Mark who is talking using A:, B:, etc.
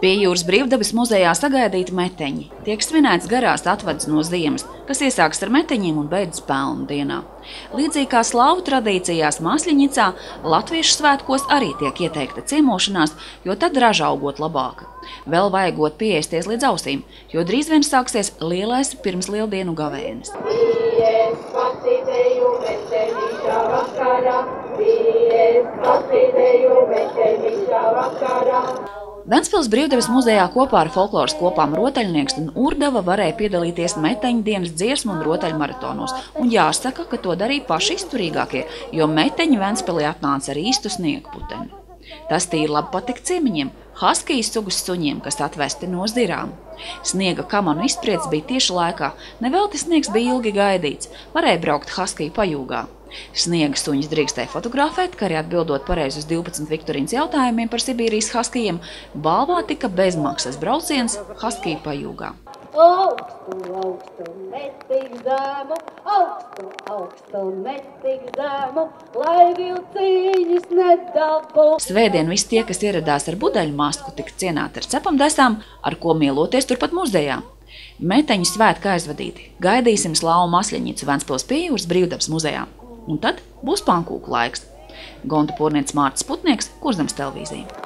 A: Pie jūras brīvdabas muzejā sagaidīti meteņi. Tiek svinēts garās atvads no ziemas, kas iesāks ar meteņiem un beidzas pelnu dienā. Līdzīgi kā slāvu tradīcijās Māsļiņicā, latviešu svētkos arī tiek ieteikta ciemošanās, jo tad raža augot labāka. Vēl vajagot pieēsties līdz ausīm, jo drīz vien sāksies lielais pirms lieldienu gavēnis.
B: Pies, pasīdēju meteņīšā vakarā, pies, pasīdēju meteņīšā vakarā.
A: Ventspils brīvdevas muzejā kopā ar folkloras kopām Rotaļnieks un Urdava varēja piedalīties meteņu dienas dziesmu un rotaļu maratonos. Un jāsaka, ka to darīja paši izturīgākie, jo meteņi Ventspilī atnāca ar īstu sniegputeni. Tas tīri labi patika ciemiņiem, haskijas sugas suņiem, kas atvesti no zirām. Sniega kamanu izspriedz bija tieši laikā, nevelti sniegs bija ilgi gaidīts, varēja braukt haskiju pajūgā. Sniega suņus drīkstēja fotografēt, kā arī atbildot pareizi uz 12 Viktorīnas jautājumiem par Sibīrijas haskijiem, balvā tika bezmaksas brauciens haskiju pajūgā.
B: Augstu, augstu, netik zemu, augstu, augstu, netik zemu, lai vilciņus nedabū.
A: Svētdien visi tie, kas ieradās ar budeļu masku, tika cienāti ar cepamdesām, ar ko mieloties turpat muzejā. Meteņu svētki aizvadīti. Gaidīsim slāvu masļaņicu Ventspils pie jūras brīvdabas muzejā. Un tad būs pankūku laiks. Gonta Porniec Mārts Putnieks, Kurzemes televīzija.